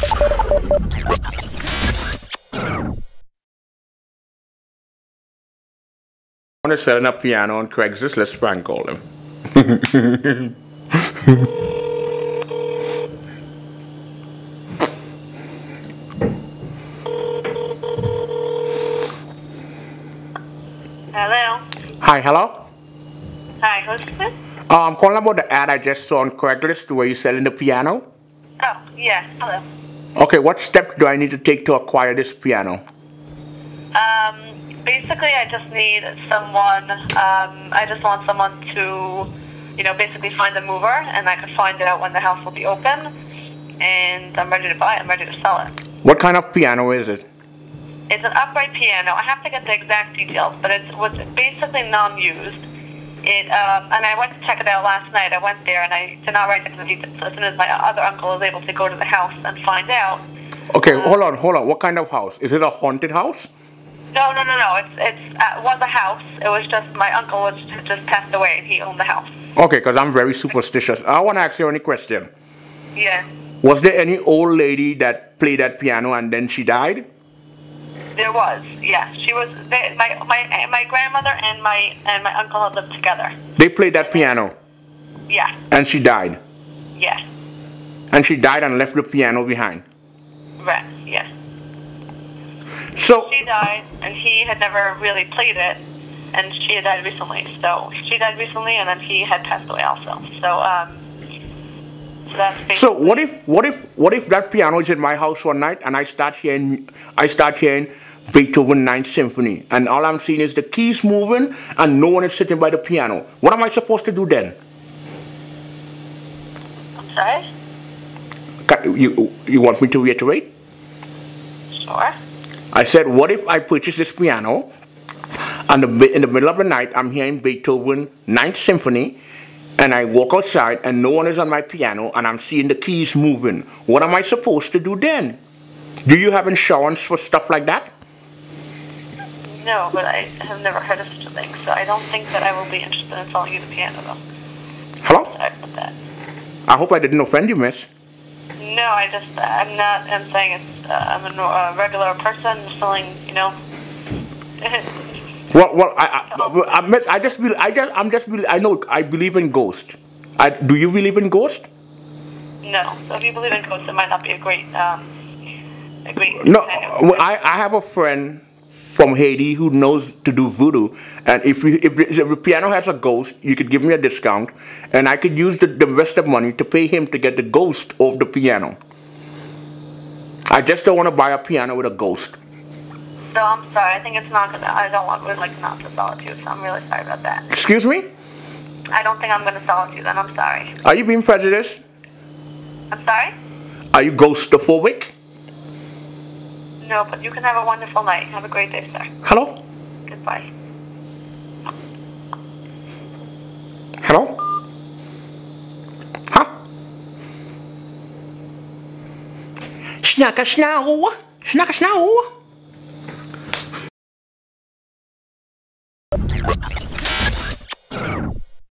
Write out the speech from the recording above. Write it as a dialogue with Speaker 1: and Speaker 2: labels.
Speaker 1: I want to sell a piano on Craigslist. Let's prank call him.
Speaker 2: Hello.
Speaker 1: Hi, hello.
Speaker 2: Hi, who's this?
Speaker 1: Uh, I'm calling about the ad I just saw on Craigslist where you're selling the piano.
Speaker 2: Oh, yeah. Hello.
Speaker 1: Okay, what steps do I need to take to acquire this piano?
Speaker 2: Um, basically, I just need someone. Um, I just want someone to, you know, basically find a mover, and I can find out when the house will be open. And I'm ready to buy it. I'm ready to sell it.
Speaker 1: What kind of piano is it?
Speaker 2: It's an upright piano. I have to get the exact details, but it was basically non-used. It um, and I went to check it out last night. I went there and I did not write down the details. So as soon as my other uncle was able to go to the house and find out.
Speaker 1: Okay, hold on, hold on. What kind of house? Is it a haunted house?
Speaker 2: No, no, no, no. It's it's uh, was a house. It was just my uncle was just passed away and he owned the house.
Speaker 1: Okay, because I'm very superstitious. I want to ask you any question.
Speaker 2: Yeah.
Speaker 1: Was there any old lady that played that piano and then she died?
Speaker 2: There was, yes. She was they, my my my grandmother and my and my uncle had lived together.
Speaker 1: They played that piano
Speaker 2: Yeah,
Speaker 1: and she died.
Speaker 2: yes,
Speaker 1: And she died and left the piano behind.
Speaker 2: right, yes.
Speaker 1: So,
Speaker 2: She died, and he had never really played it, and she had died recently. So she died recently, and then he had passed away also. So um, so
Speaker 1: so what if what if what if that piano is in my house one night and I start hearing I start hearing Beethoven Ninth Symphony and all I'm seeing is the keys moving and no one is sitting by the piano. What am I supposed to do then?
Speaker 2: I'm sorry.
Speaker 1: You you want me to reiterate?
Speaker 2: Sure.
Speaker 1: I said, what if I purchase this piano and the, in the middle of the night I'm hearing Beethoven Ninth Symphony and I walk outside and no one is on my piano and I'm seeing the keys moving. What am I supposed to do then? Do you have insurance for stuff like that?
Speaker 2: No, but I have never heard of such a thing, so I don't think that I will be interested in selling you the piano, though.
Speaker 1: Hello?
Speaker 2: Sorry about that.
Speaker 1: I hope I didn't offend you, miss.
Speaker 2: No, I just, I'm not, I'm saying it's, uh, I'm a, regular person selling, you know.
Speaker 1: Well, well, I, I, I, miss, I just, be, I just, I'm just, be, I know, I believe in ghosts. I, do you believe in ghosts?
Speaker 2: no, so if you believe in ghosts, it might not be a great, um, a great
Speaker 1: No,
Speaker 2: kind of-
Speaker 1: I, I have a friend from Haiti who knows to do voodoo, and if you, if, the- if the piano has a ghost, you could give me a discount, and I could use the, the rest of money to pay him to get the ghost of the piano. I just don't want to buy a piano with a ghost.
Speaker 2: No, I'm sorry, I think it's not gonna, I don't want, would like not to sell it to you, so I'm really sorry about that.
Speaker 1: Excuse me?
Speaker 2: I don't think I'm gonna sell it to you then, I'm sorry.
Speaker 1: Are you being prejudiced?
Speaker 2: I'm sorry?
Speaker 1: Are you ghostophobic?
Speaker 2: No, but you can have a wonderful night. Have a great day, sir.
Speaker 1: Hello?
Speaker 2: Goodbye.
Speaker 1: Hello? Huh? Snacka snow. Snacka snow.